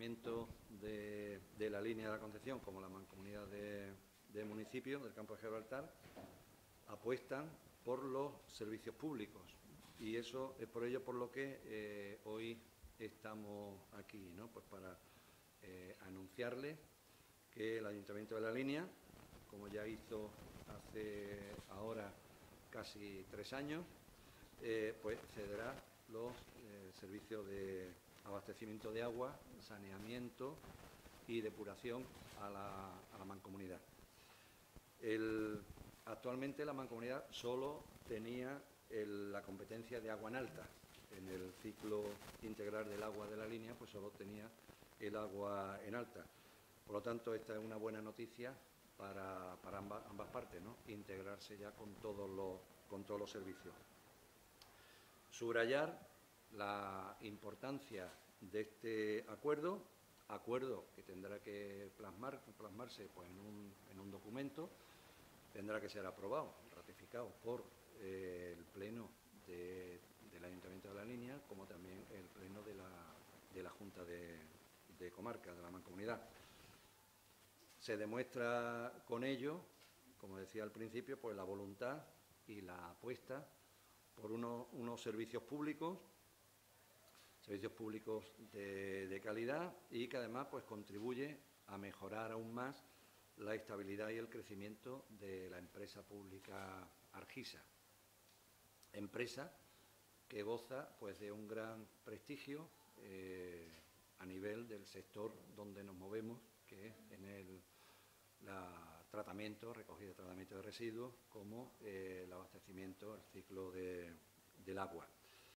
De, la línea de la Concepción como la Mancomunidad de, de Municipios del Campo de Gibraltar apuestan por los servicios públicos y eso es por ello por lo que eh, hoy estamos aquí, ¿no? Pues para eh, anunciarles que el Ayuntamiento de la Línea, como ya hizo hace ahora casi tres años, eh, pues cederá los servicios de abastecimiento de agua, saneamiento y depuración a la, mancomunidad. actualmente la mancomunidad solo tenía la competencia de agua en alta. En el ciclo integral del agua de la línea, pues solo tenía el agua en alta. Por lo tanto, esta es una buena noticia para, ambas, partes, ¿no? integrarse ya con con todos los servicios. Subrayar la importancia de este acuerdo, acuerdo que tendrá que plasmar, plasmarse pues, en, un, en un documento, tendrá que ser aprobado, ratificado por eh, el Pleno del Ayuntamiento de la Línea, como también el Pleno de la, de la Junta de, Comarca, de la Mancomunidad. Se demuestra con ello, como decía al principio, pues la voluntad y la apuesta por unos servicios públicos, servicios públicos de, de, calidad y que además pues contribuye a mejorar aún más la estabilidad y el crecimiento de la empresa pública Argisa empresa que goza pues, de un gran prestigio eh, a nivel del sector donde nos movemos, que es en el tratamiento, recogida y tratamiento de residuos, como eh, el abastecimiento, el ciclo del agua.